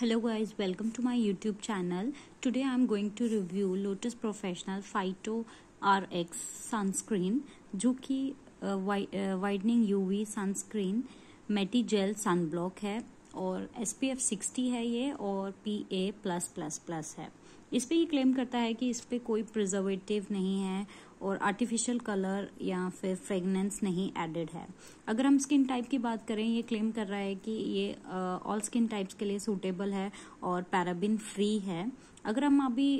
Hello guys welcome to my YouTube channel today I am going to review Lotus professional phyto R X sunscreen जो कि whitening UV sunscreen matte gel sunblock है और SPF 60 है ये और पीए plus plus plus है। इस पे ये क्लेम करता है कि इस पे कोई प्रिजर्वेटिव नहीं है और आर्टिफिशियल कलर या फिर फ्रेगनेंस नहीं एडेड है। अगर हम स्किन टाइप की बात करें ये क्लेम कर रहा है कि ये ऑल स्किन टाइप्स के लिए सूटेबल है और पैराबिन फ्री है। अगर हम अभी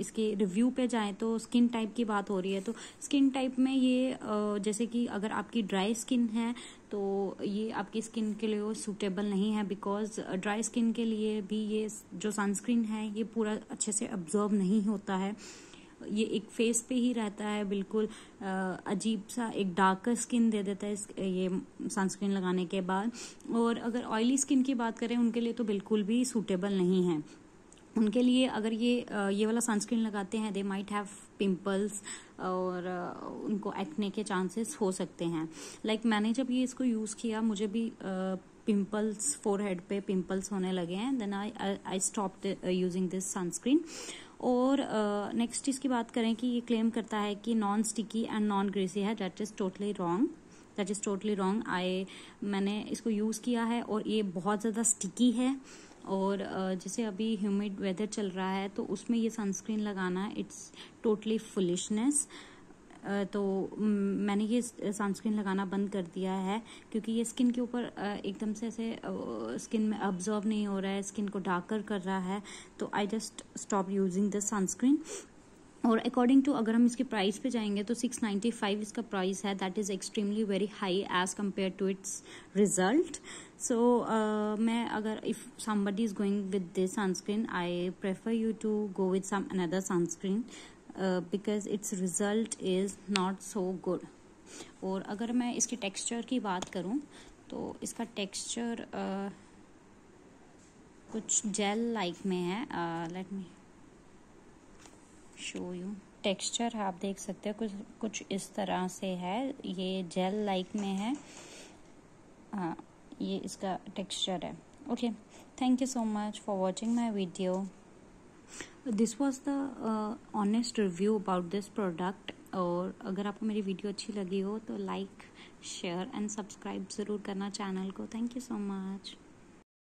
इसके रिव्यू पे जाएँ तो स्किन टाइप की बात हो रही है तो स्किन टाइप में ये आ, जैसे कि अगर आपकी ड्राई स्किन है तो ये आपकी स्किन के लिए सूटेबल नहीं है बिकॉज़ ड्राई स्किन के लिए भी ये जो सनस्क्रीन है ये पूरा अच्छे से अब्जॉर्ब नहीं होता है। ये एक फेस पे ही रहता है, बिल्कुल अजीब सा एक डार्कर स्किन दे देता है इस, ये सनस्क्रीन लगाने के बाद। और अगर ऑयली स्किन की बात करें, उनके लिए तो बिल्कुल भी सूटेबल नहीं है। उनके लिए अगर ये ये वाला सनस्क्रीन लगाते हैं दे माइट हैव पिंपल्स और उनको एक्ने के चांसेस हो सकते हैं। लाइक like मैंने जब ये इसको यूज़ किया, मुझे भी पिंपल्स फोरहेड पे पिंपल्स होने लगे हैं. Then I I stop using this sunscreen और नेक्स्ट uh, इसकी बात करें कि ये क्लेम करता है कि non sticky and non greasy है. That is totally wrong that is totally wrong I मैंने इसको यूज़ किया है और ये बहुत ज़्यादा स्टिकी है. और uh, जैसे अभी ह्यूमिड वेदर चल रहा है तो उसमें ये सनस्क्रीन लगाना इट्स टोटली फुलिशनेस तो मैंने ये सनस्क्रीन लगाना बंद कर दिया है, क्योंकि ये स्किन के ऊपर एकदम से ऐसे स्किन में अब्जॉर्व नहीं हो रहा है स्किन को डार्कर कर रहा है तो I just stop using this sunscreen और अकॉर्डिंग टू अगर हम इसके प्राइस पे जाएँगे तो 695 इसका प्राइस है that is extremely very high as compare to its result so मैं अगर if somebody is going with this sunscreen I prefer you to go with some another sunscreen because its result is not so good और अगर मैं इसके texture की बात करूँ तो इसका टेक्सचर uh, कुछ जेल लाइक में है। Let me show you texture आप देख सकते हो कुछ कुछ इस तरह से है। ये जेल लाइक में है। आ, uh, ये इसका टेक्सचर है। Okay thank you so much for watching my video this was the honest review about this product और अगर आपको मेरी वीडियो अच्छी लगी हो तो लाइक शेयर एंड सब्सक्राइब ज़रूर करना चैनल को. Thank you so much